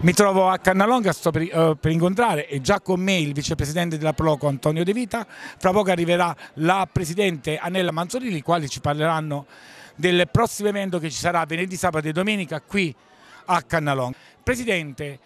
Mi trovo a Cannalonga, sto per, uh, per, incontrare e già con me il vicepresidente della Proco Antonio De Vita, fra poco arriverà la presidente Anella Manzolini, i quali ci parleranno del prossimo evento che ci sarà venerdì, sabato e domenica qui a Cannalonga. Presidente,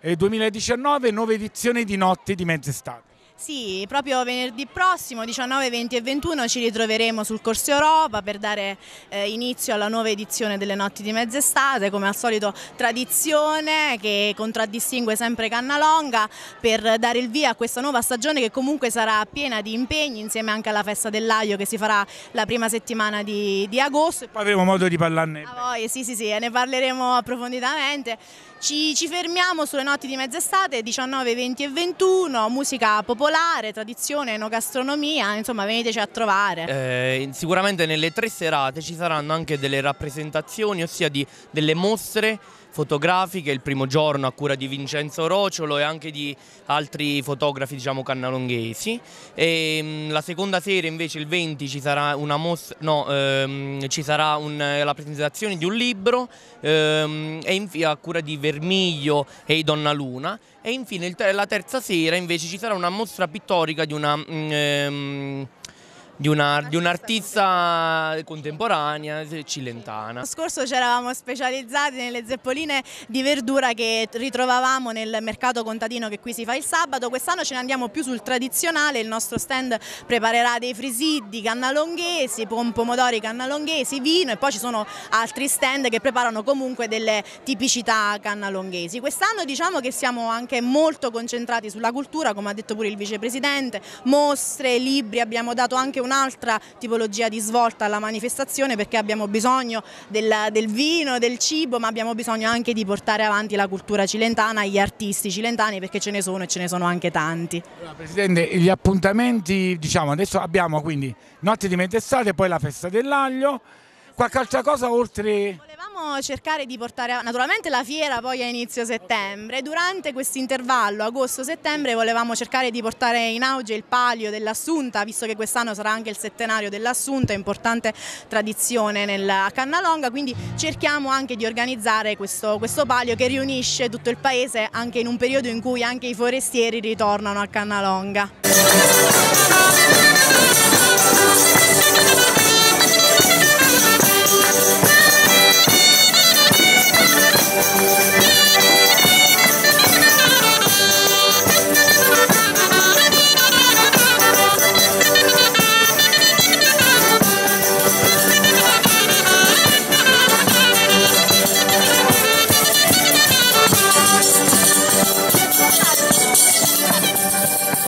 eh, 2019 nuova edizione di Notte di Mezz'estate. Sì, proprio venerdì prossimo, 19, 20 e 21, ci ritroveremo sul Corso Europa per dare eh, inizio alla nuova edizione delle Notti di Mezz'estate, come al solito tradizione che contraddistingue sempre Cannalonga, per dare il via a questa nuova stagione che comunque sarà piena di impegni, insieme anche alla festa dell'aglio che si farà la prima settimana di, di agosto. Poi avremo modo di parlarne. A voi, sì, sì, sì, ne parleremo approfonditamente. Ci, ci fermiamo sulle notti di mezz'estate, 19, 20 e 21, musica popolare, tradizione, enogastronomia, insomma veniteci a trovare. Eh, sicuramente nelle tre serate ci saranno anche delle rappresentazioni, ossia di, delle mostre fotografiche il primo giorno a cura di Vincenzo Rociolo e anche di altri fotografi diciamo cannalonghesi e mm, la seconda sera invece il 20 ci sarà, mostra, no, ehm, ci sarà un, la presentazione di un libro ehm, e a cura di Vermiglio e Donna Luna. E infine la terza sera invece ci sarà una mostra pittorica di una ehm, di, una, di un'artista contemporanea cilentana. L'anno scorso ci eravamo specializzati nelle zeppoline di verdura che ritrovavamo nel mercato contadino che qui si fa il sabato, quest'anno ce ne andiamo più sul tradizionale, il nostro stand preparerà dei frisiddi cannalonghesi, pomodori cannalonghesi, vino e poi ci sono altri stand che preparano comunque delle tipicità cannalonghesi. Quest'anno diciamo che siamo anche molto concentrati sulla cultura, come ha detto pure il vicepresidente, mostre, libri, abbiamo dato anche un'altra tipologia di svolta alla manifestazione perché abbiamo bisogno del, del, vino, del cibo, ma abbiamo bisogno anche di portare avanti la cultura cilentana, gli artisti cilentani perché ce ne sono e ce ne sono anche tanti. Presidente, gli appuntamenti, diciamo adesso abbiamo quindi notte di mezz'estate, poi la festa dell'aglio, qualche altra cosa oltre cercare di portare, naturalmente la fiera poi a inizio settembre, durante questo intervallo agosto-settembre volevamo cercare di portare in auge il palio dell'Assunta, visto che quest'anno sarà anche il settenario dell'Assunta, importante tradizione nel, a Cannalonga, quindi cerchiamo anche di organizzare questo, questo palio che riunisce tutto il paese anche in un periodo in cui anche i forestieri ritornano a Cannalonga.